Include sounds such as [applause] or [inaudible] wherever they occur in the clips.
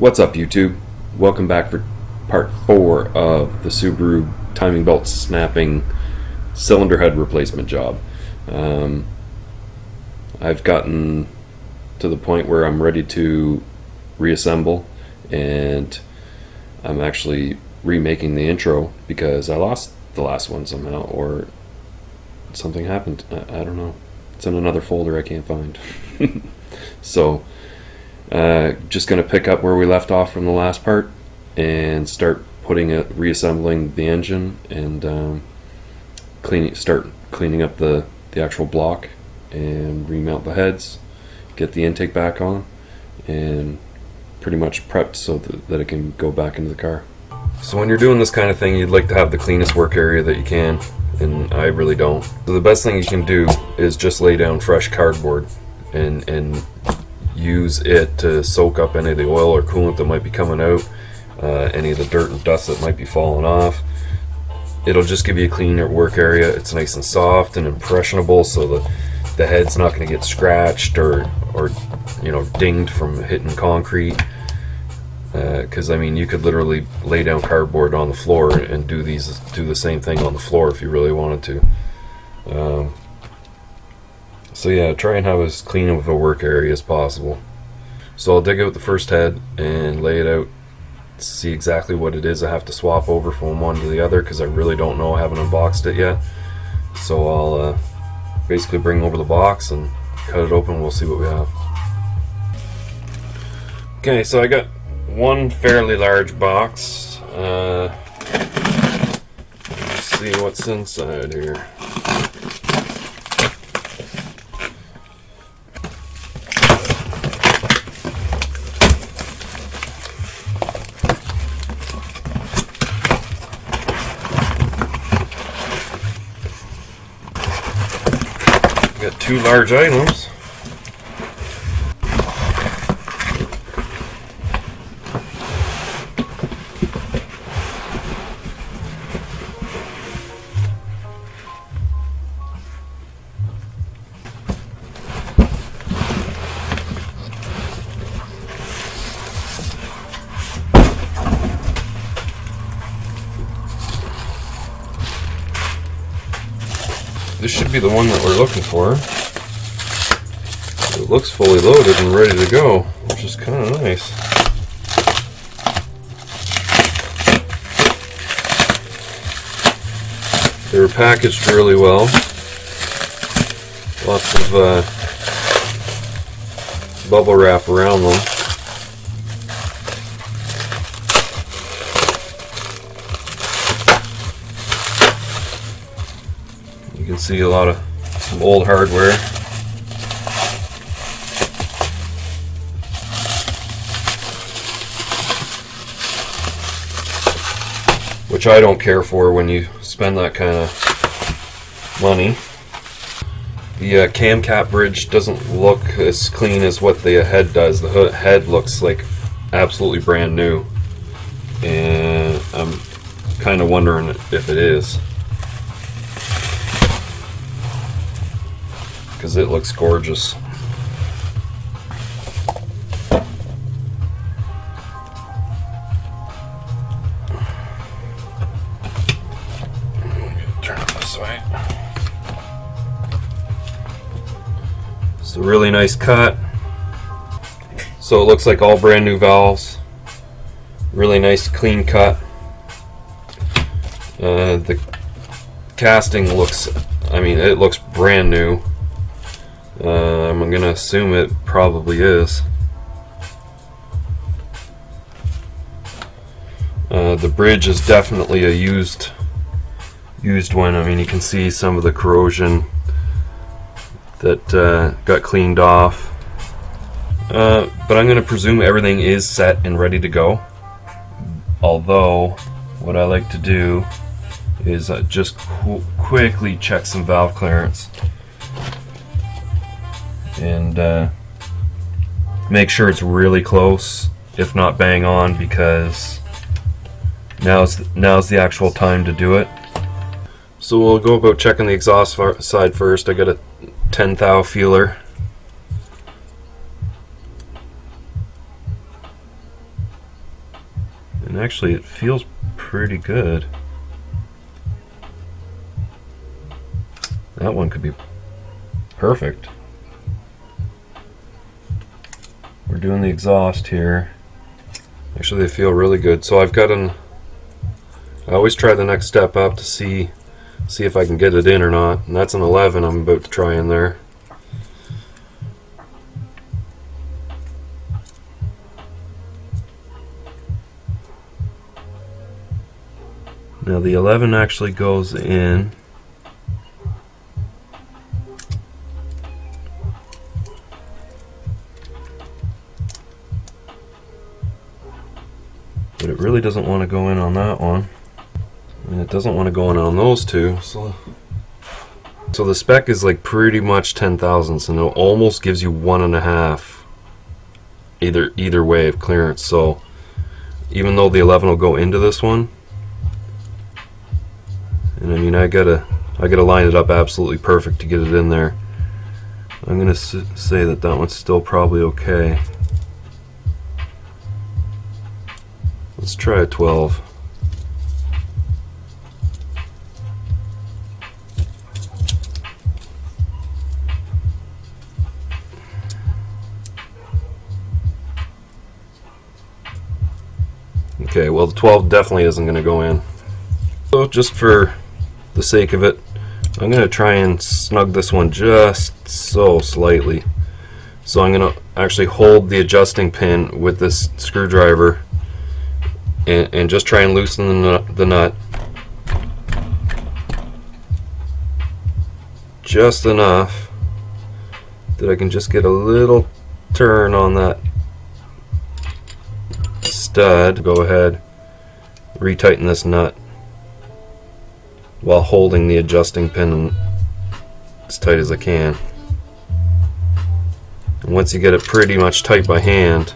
What's up YouTube? Welcome back for part 4 of the Subaru timing belt snapping cylinder head replacement job. Um, I've gotten to the point where I'm ready to reassemble and I'm actually remaking the intro because I lost the last one somehow or something happened. I, I don't know. It's in another folder I can't find. [laughs] so uh, just going to pick up where we left off from the last part and start putting it, reassembling the engine and um, cleaning, start cleaning up the, the actual block and remount the heads, get the intake back on, and pretty much prepped so that, that it can go back into the car. So when you're doing this kind of thing, you'd like to have the cleanest work area that you can, and I really don't. So the best thing you can do is just lay down fresh cardboard and, and use it to soak up any of the oil or coolant that might be coming out, uh, any of the dirt and dust that might be falling off. It'll just give you a cleaner work area. It's nice and soft and impressionable, so the the head's not going to get scratched or or you know dinged from hitting concrete. Because uh, I mean, you could literally lay down cardboard on the floor and do these do the same thing on the floor if you really wanted to. Um, so yeah, try and have as clean of a work area as possible. So I'll dig out the first head and lay it out see exactly what it is I have to swap over from one to the other because I really don't know I haven't unboxed it yet. So I'll uh, basically bring over the box and cut it open we'll see what we have. Okay, so I got one fairly large box. Uh, see what's inside here. Got two large items. The one that we're looking for. It looks fully loaded and ready to go, which is kind of nice. They were packaged really well. Lots of uh, bubble wrap around them. See a lot of some old hardware. Which I don't care for when you spend that kind of money. The uh, cam cap bridge doesn't look as clean as what the head does. The head looks like absolutely brand new. And I'm kind of wondering if it is. Because it looks gorgeous. It's a really nice cut. So it looks like all brand new valves. Really nice clean cut. Uh, the casting looks, I mean, it looks brand new. Uh, I'm gonna assume it probably is. Uh, the bridge is definitely a used used one. I mean, you can see some of the corrosion that uh, got cleaned off. Uh, but I'm gonna presume everything is set and ready to go. Although, what I like to do is uh, just qu quickly check some valve clearance and uh, make sure it's really close if not bang on because now's now's the actual time to do it so we'll go about checking the exhaust side first I got a 10 thou feeler And actually it feels pretty good. That one could be perfect. We're doing the exhaust here. Actually, they feel really good. So I've got an. I always try the next step up to see see if I can get it in or not. And that's an 11 I'm about to try in there. Now the 11 actually goes in really doesn't want to go in on that one. And it doesn't want to go in on those two so. So the spec is like pretty much 10 thousandths and it almost gives you one and a half either either way of clearance so. Even though the 11 will go into this one and I mean I gotta I gotta line it up absolutely perfect to get it in there. I'm gonna say that that one's still probably okay Let's try a 12. Okay, well the 12 definitely isn't going to go in. So just for the sake of it, I'm going to try and snug this one just so slightly. So I'm going to actually hold the adjusting pin with this screwdriver and, and just try and loosen the nut, the nut. Just enough that I can just get a little turn on that stud. Go ahead retighten this nut while holding the adjusting pin as tight as I can. And once you get it pretty much tight by hand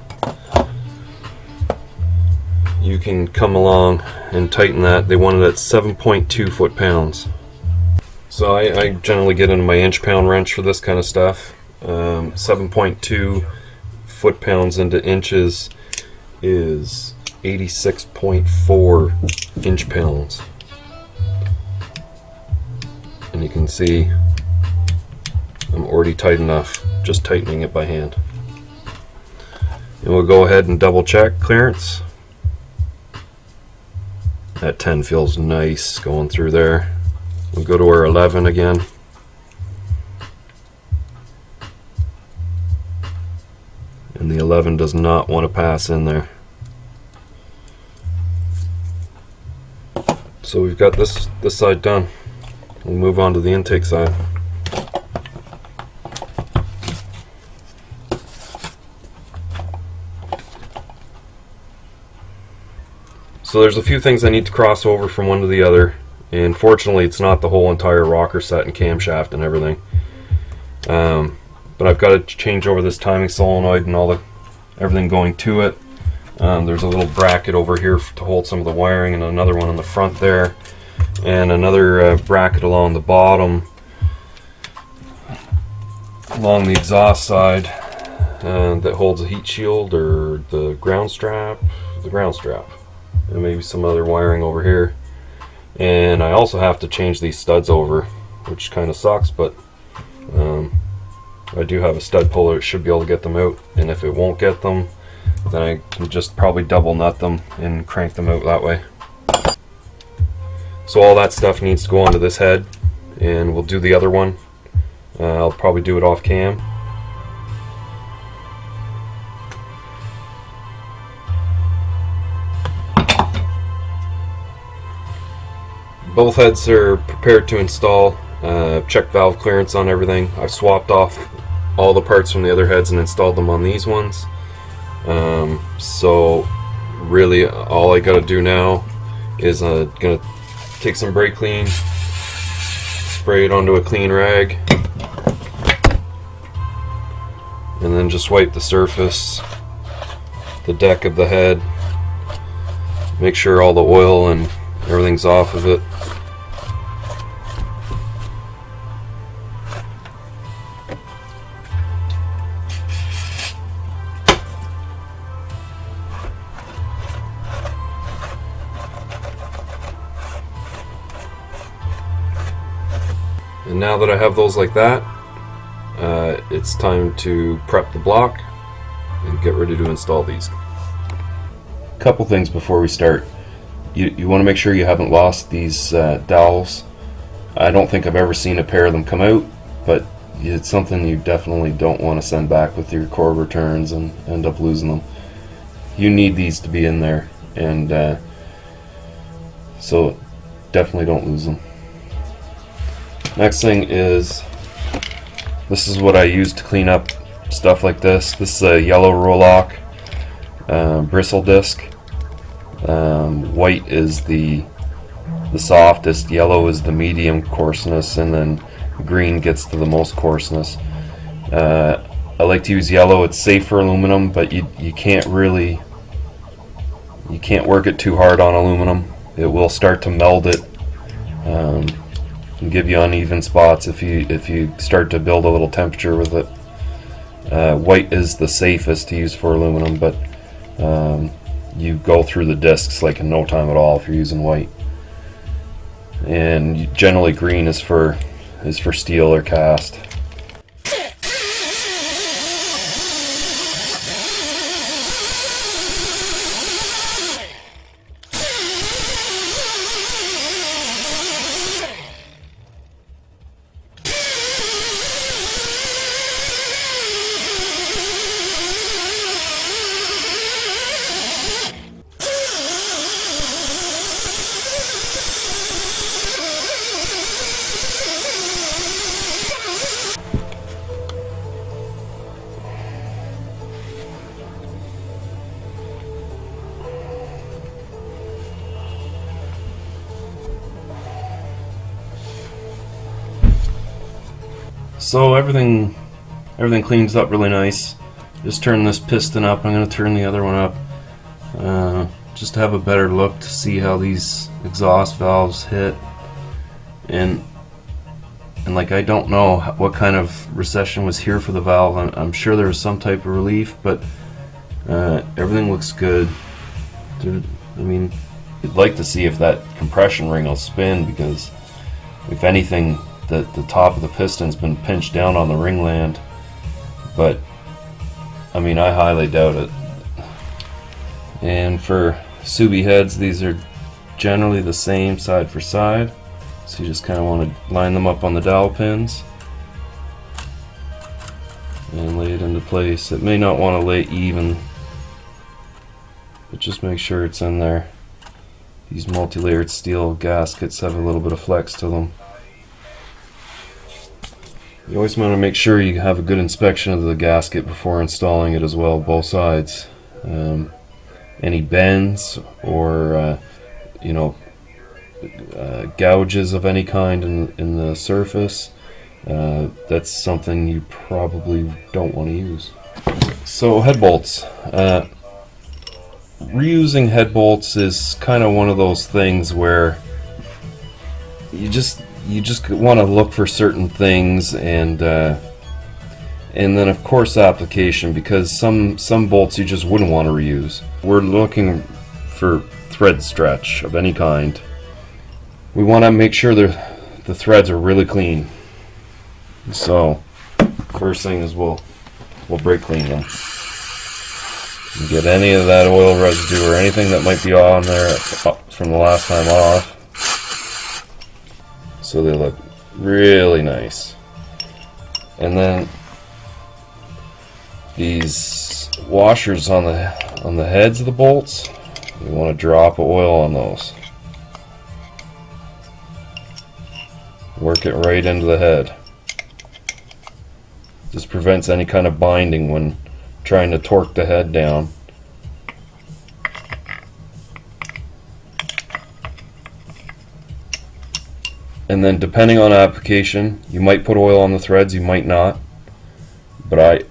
you can come along and tighten that. They want it at 7.2 foot pounds. So I, I, generally get into my inch pound wrench for this kind of stuff. Um, 7.2 foot pounds into inches is 86.4 inch pounds. And you can see I'm already tight enough, just tightening it by hand. And we'll go ahead and double check clearance. That 10 feels nice going through there. We'll go to our 11 again. And the 11 does not want to pass in there. So we've got this, this side done. We'll move on to the intake side. So there's a few things I need to cross over from one to the other and fortunately it's not the whole entire rocker set and camshaft and everything. Um, but I've got to change over this timing solenoid and all the everything going to it. Um, there's a little bracket over here to hold some of the wiring and another one on the front there and another uh, bracket along the bottom along the exhaust side uh, that holds a heat shield or the ground strap the ground strap and maybe some other wiring over here. And I also have to change these studs over which kind of sucks but um, I do have a stud puller it should be able to get them out and if it won't get them then I can just probably double nut them and crank them out that way. So all that stuff needs to go onto this head and we'll do the other one. Uh, I'll probably do it off cam both heads are prepared to install. Uh, checked valve clearance on everything. I've swapped off all the parts from the other heads and installed them on these ones. Um, so really all I gotta do now is uh, gonna take some brake clean, spray it onto a clean rag, and then just wipe the surface, the deck of the head, make sure all the oil and everything's off of it. Now that I have those like that, uh, it's time to prep the block and get ready to install these. Couple things before we start. You, you want to make sure you haven't lost these uh, dowels. I don't think I've ever seen a pair of them come out, but it's something you definitely don't want to send back with your core returns and end up losing them. You need these to be in there, and uh, so definitely don't lose them. Next thing is this is what I use to clean up stuff like this. This is a yellow Roloc uh, bristle disc. Um, white is the the softest, yellow is the medium coarseness, and then green gets to the most coarseness. Uh, I like to use yellow. It's safe for aluminum, but you you can't really you can't work it too hard on aluminum. It will start to meld it um, and give you uneven spots if you if you start to build a little temperature with it. Uh, white is the safest to use for aluminum, but um, you go through the discs like in no time at all if you're using white. And generally green is for is for steel or cast. So everything everything cleans up really nice. Just turn this piston up. I'm going to turn the other one up uh, just to have a better look to see how these exhaust valves hit. And and like I don't know what kind of recession was here for the valve. I'm, I'm sure there was some type of relief, but uh, everything looks good. I mean, you'd like to see if that compression ring will spin because if anything the, the top of the piston's been pinched down on the ringland, but I mean, I highly doubt it. And for Subie heads, these are generally the same side for side. So you just kind of want to line them up on the dowel pins and lay it into place. It may not want to lay even, but just make sure it's in there. These multi-layered steel gaskets have a little bit of flex to them. You always want to make sure you have a good inspection of the gasket before installing it as well, both sides. Um, any bends or uh, you know uh, gouges of any kind in, in the surface, uh, that's something you probably don't want to use. So head bolts. Uh, reusing head bolts is kind of one of those things where you just you just want to look for certain things and uh, and then of course application because some some bolts you just wouldn't want to reuse. We're looking for thread stretch of any kind. We want to make sure the the threads are really clean. So first thing is we'll we'll brake clean them. Get any of that oil residue or anything that might be on there from the last time off so they look really nice. And then these washers on the on the heads of the bolts, you want to drop oil on those. Work it right into the head. This prevents any kind of binding when trying to torque the head down. And then depending on application you might put oil on the threads you might not. But I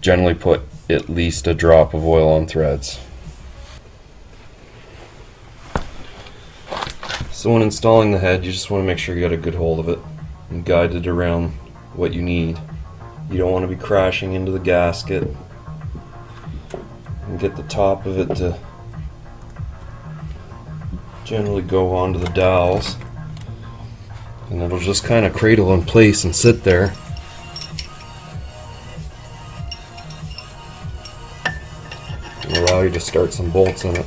generally put at least a drop of oil on threads. So when installing the head you just want to make sure you got a good hold of it and guide it around what you need. You don't want to be crashing into the gasket and get the top of it to generally go onto the dowels And it'll just kind of cradle in place and sit there. And allow you to start some bolts in it.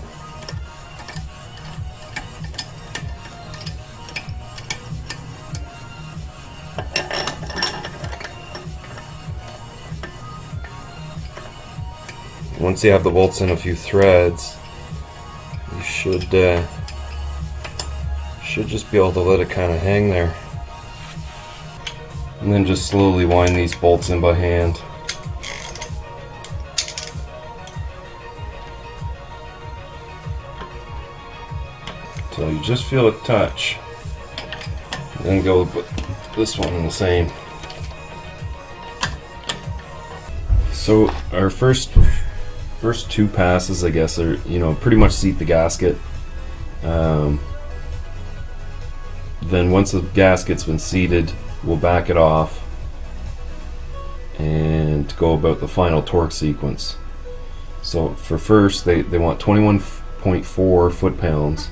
Once you have the bolts in a few threads, you should uh, should just be able to let it kind of hang there. And then just slowly wind these bolts in by hand. So you just feel it touch. Then go with this one in the same. So our first first two passes, I guess, are you know pretty much seat the gasket. Um, then once the gasket's been seated, we'll back it off and go about the final torque sequence. So for first, they, they want 21.4 foot-pounds,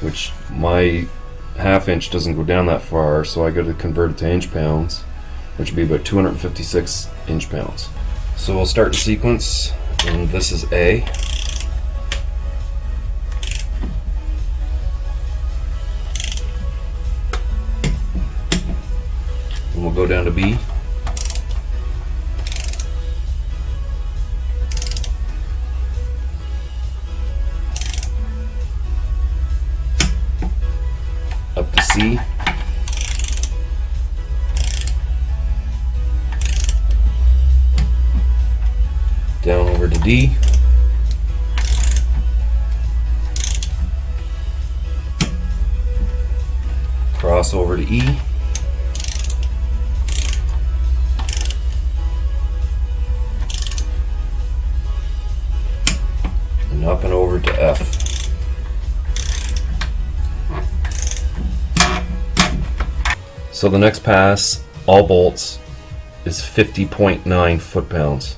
which my half inch doesn't go down that far, so I got to convert it to inch pounds, which would be about 256 inch pounds. So we'll start the sequence, and this is A. go down to B. Up to C. Down over to D. Cross over to E. and up and over to F. So the next pass, all bolts, is 50.9 foot pounds.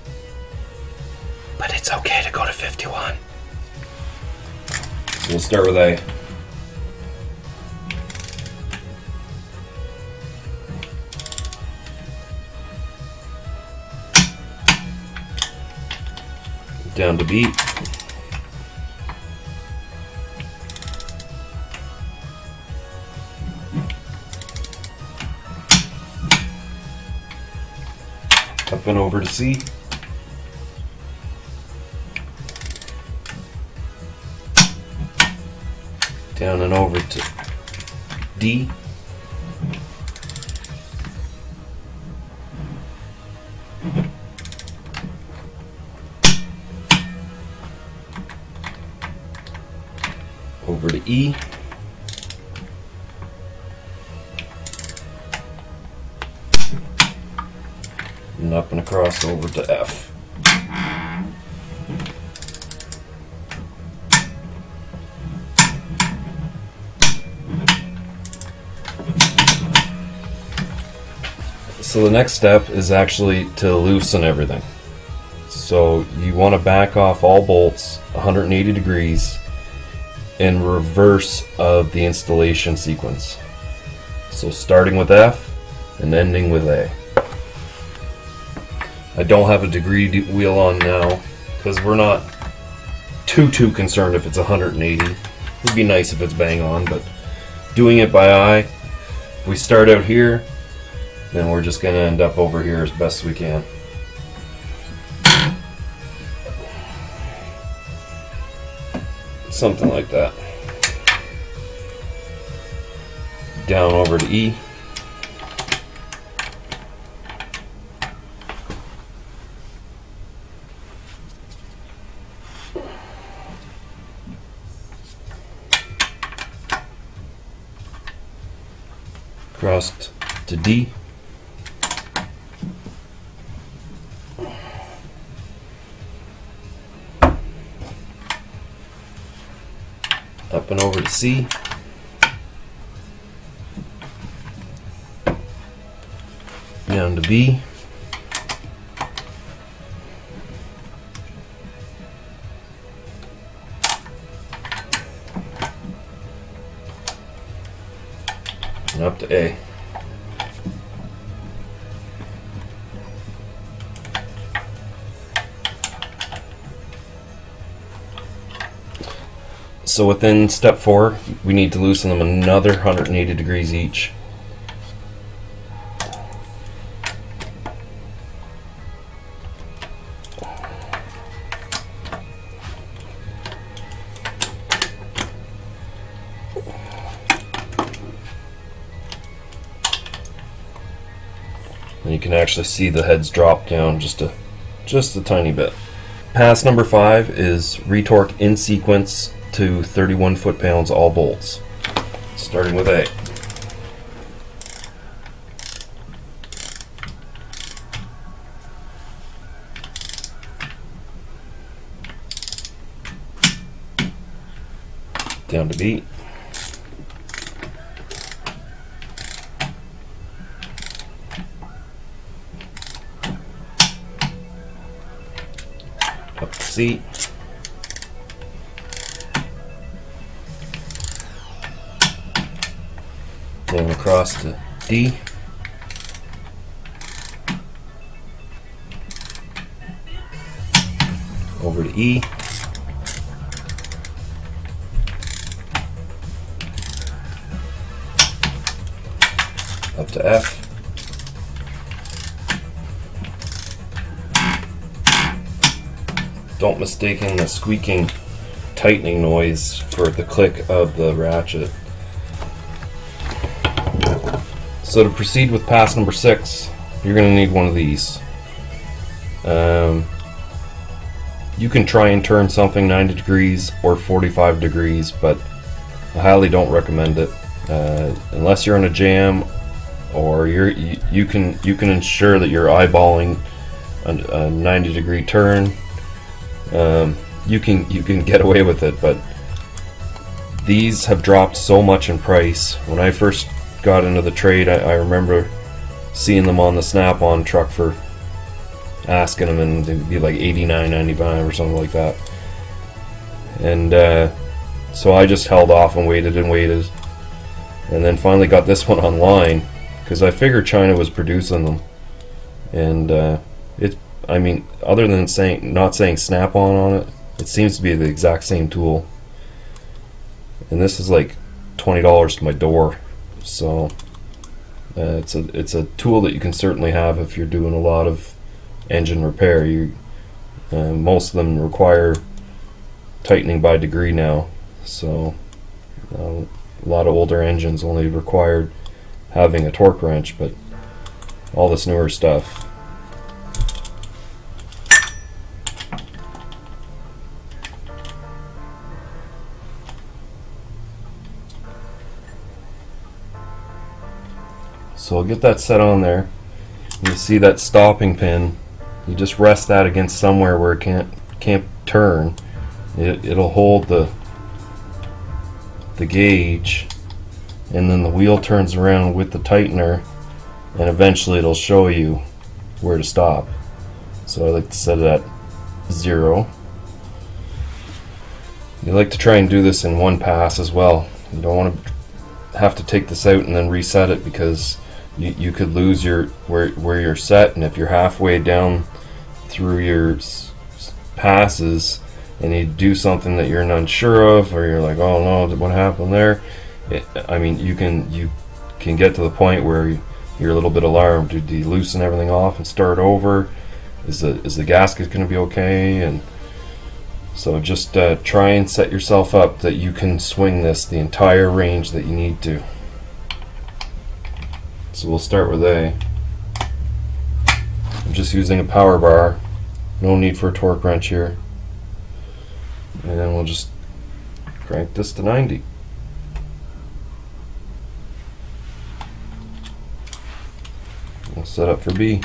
But it's okay to go to 51. So we'll start with A. Down to B. And over to C. Down and over to D. Over to E. across over to F. So the next step is actually to loosen everything. So you want to back off all bolts 180 degrees in reverse of the installation sequence. So starting with F and ending with A. Don't have a degree wheel on now because we're not too too concerned if it's 180. It'd be nice if it's bang on, but doing it by eye, if we start out here, then we're just gonna end up over here as best we can. Something like that. Down over to E. crossed to D. Up and over to C. Down to B. and up to A. So within step four, we need to loosen them another 180 degrees each. Actually see the heads drop down just a just a tiny bit. Pass number five is retorque in sequence to 31 foot-pounds all bolts. Starting with A. Down to B. C. Then across to D. Over to E. Up to F. Don't mistaken the squeaking tightening noise for the click of the ratchet. So to proceed with pass number six, you're going to need one of these. Um, you can try and turn something 90 degrees or 45 degrees, but I highly don't recommend it uh, unless you're in a jam or you're you, you can you can ensure that you're eyeballing a, a 90 degree turn. Um, you can you can get away with it, but these have dropped so much in price. When I first got into the trade, I, I remember seeing them on the Snap-on truck for asking them, and they'd be like $89.95 or something like that. And uh, so I just held off and waited and waited, and then finally got this [laughs] one online because I figured China was producing them, and uh, it. I mean, other than saying not saying Snap-on on it, it seems to be the exact same tool. And this is like twenty dollars to my door. So uh, it's a it's a tool that you can certainly have if you're doing a lot of engine repair. You uh, most of them require tightening by degree now, so uh, a lot of older engines only required having a torque wrench, but all this newer stuff. So I'll get that set on there. You see that stopping pin. You just rest that against somewhere where it can't can't turn. It, it'll hold the the gauge and then the wheel turns around with the tightener and eventually it'll show you where to stop. So I like to set it at zero. You like to try and do this in one pass as well. You don't want to have to take this out and then reset it because you, you could lose your where where you're set and if you're halfway down through your passes and you do something that you're unsure of or you're like oh no what happened there? It, I mean you can you can get to the point where you, you're a little bit alarmed. Do you loosen everything off and start over? Is the is the gasket going to be okay? And so just uh, try and set yourself up that you can swing this the entire range that you need to so we'll start with A. I'm just using a power bar. No need for a torque wrench here. And then we'll just crank this to 90. We'll set up for B.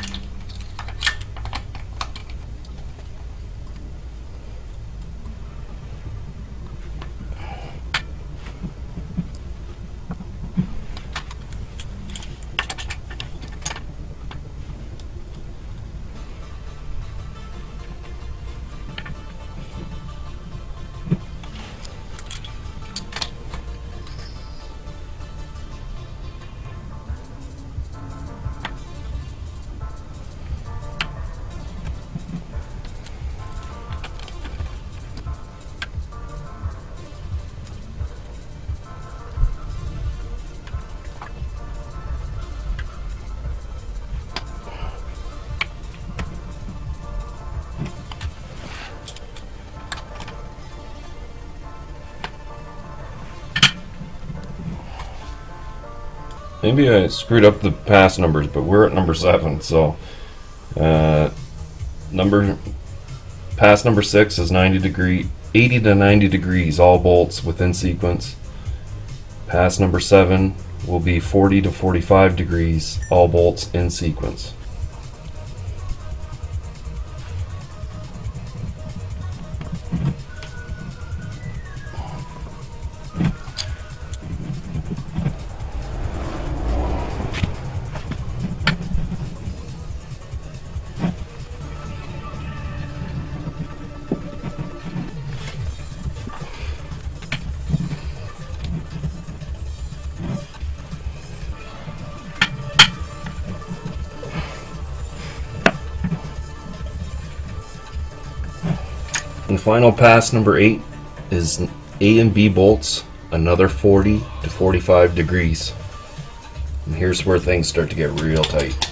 maybe I screwed up the pass numbers, but we're at number seven. So, uh, number pass number six is 90 degree, 80 to 90 degrees, all bolts within sequence. Pass number seven will be 40 to 45 degrees, all bolts in sequence. And final pass number eight is A and B bolts, another 40 to 45 degrees. And here's where things start to get real tight.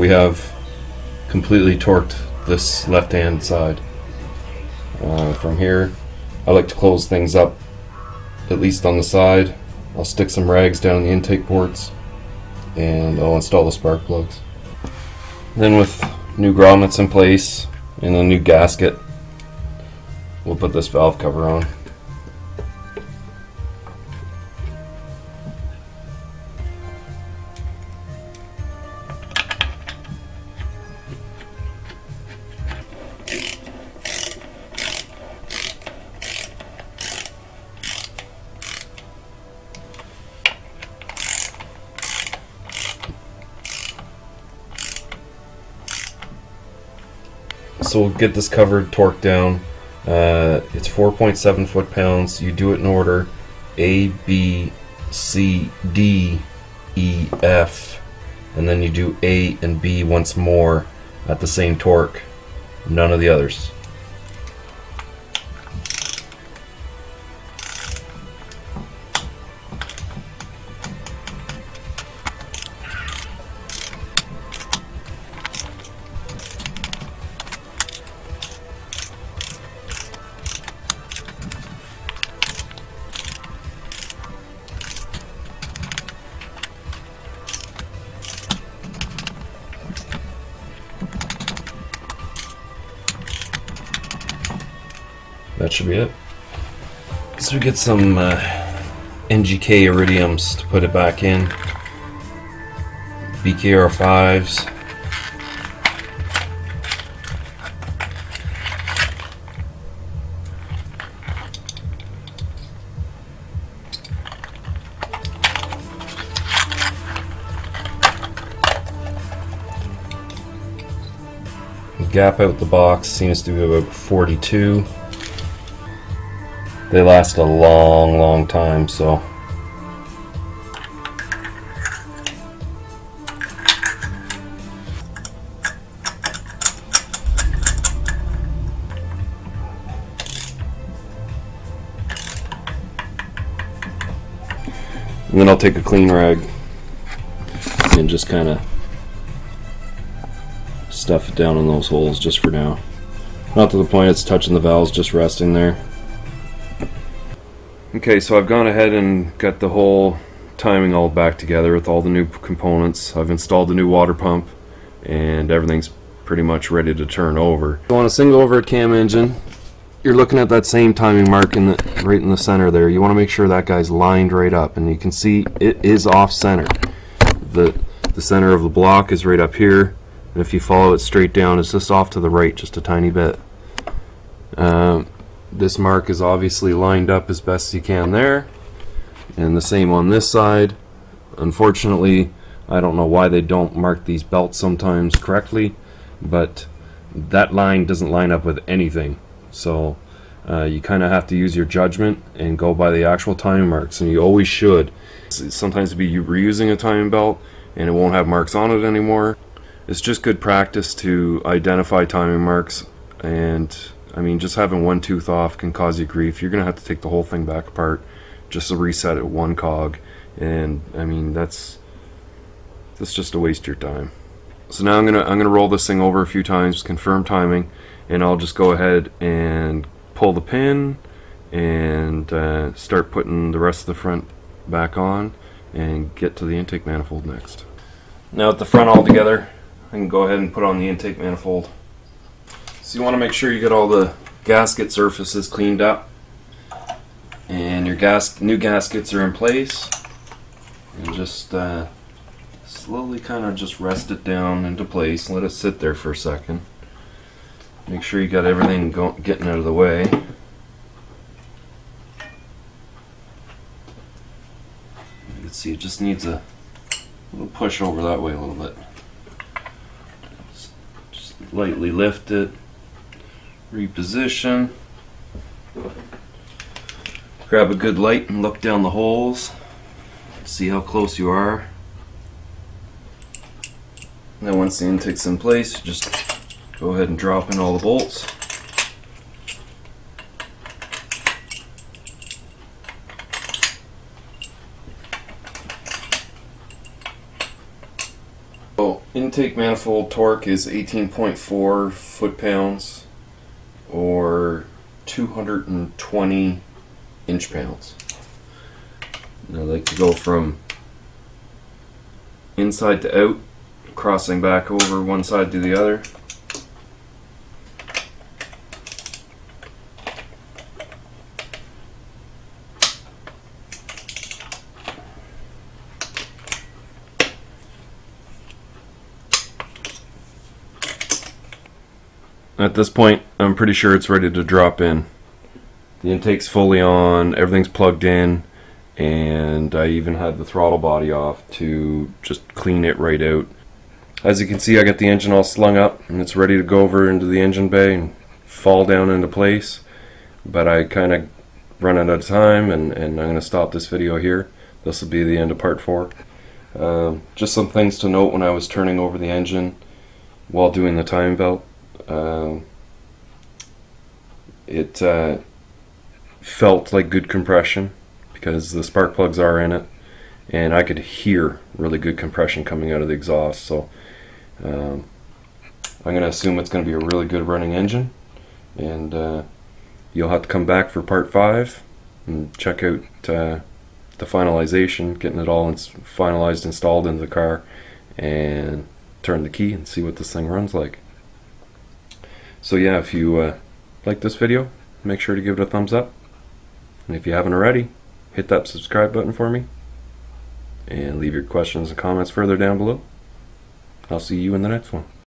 We have completely torqued this left hand side. Uh, from here, I like to close things up, at least on the side. I'll stick some rags down the intake ports and I'll install the spark plugs. Then with new grommets in place and a new gasket, we'll put this valve cover on. So we'll get this covered, torque down. Uh, it's 4.7 foot pounds. You do it in order A, B, C, D, E, F, and then you do A and B once more at the same torque. None of the others. That should be it. So we get some uh, NGK iridiums to put it back in. BKR5s. Gap out the box seems to be about 42. They last a long, long time, so. And then I'll take a clean rag and just kind of stuff it down in those holes just for now. Not to the point it's touching the valves, just resting there. Okay, so I've gone ahead and got the whole timing all back together with all the new components. I've installed the new water pump and everything's pretty much ready to turn over. So on a single overhead cam engine, you're looking at that same timing mark in the, right in the center there. You want to make sure that guy's lined right up and you can see it is off center. The, the center of the block is right up here and if you follow it straight down it's just off to the right just a tiny bit. Um, this mark is obviously lined up as best you can there and the same on this side. Unfortunately I don't know why they don't mark these belts sometimes correctly but that line doesn't line up with anything. So uh, you kind of have to use your judgment and go by the actual timing marks and you always should. Sometimes be reusing a timing belt and it won't have marks on it anymore. It's just good practice to identify timing marks and I mean, just having one tooth off can cause you grief. You're gonna have to take the whole thing back apart just to reset it one cog, and I mean that's that's just a waste of your time. So now I'm gonna I'm gonna roll this thing over a few times, confirm timing, and I'll just go ahead and pull the pin and uh, start putting the rest of the front back on and get to the intake manifold next. Now with the front all together, I can go ahead and put on the intake manifold. So you want to make sure you get all the gasket surfaces cleaned up. And your gas new gaskets are in place. And just uh, slowly kind of just rest it down into place. Let it sit there for a second. Make sure you got everything go- getting out of the way. You can see it just needs a little push over that way a little bit. Just, just lightly lift it reposition. Grab a good light and look down the holes. See how close you are. Then once the intake's in place just go ahead and drop in all the bolts. So intake manifold torque is 18.4 foot-pounds or 220 inch pounds. And I like to go from inside to out, crossing back over one side to the other. At this point, I'm pretty sure it's ready to drop in. The intake's fully on, everything's plugged in, and I even had the throttle body off to just clean it right out. As you can see, I got the engine all slung up, and it's ready to go over into the engine bay and fall down into place. But I kind of run out of time, and, and I'm going to stop this video here. This will be the end of part four. Uh, just some things to note when I was turning over the engine while doing the time belt. Uh, it uh, felt like good compression because the spark plugs are in it and I could hear really good compression coming out of the exhaust. So um, I'm gonna assume it's gonna be a really good running engine and uh, you'll have to come back for part five and check out uh, the finalization getting it all ins- finalized installed into the car and turn the key and see what this thing runs like so yeah if you uh, like this video make sure to give it a thumbs up and if you haven't already, hit that subscribe button for me and leave your questions and comments further down below. I'll see you in the next one.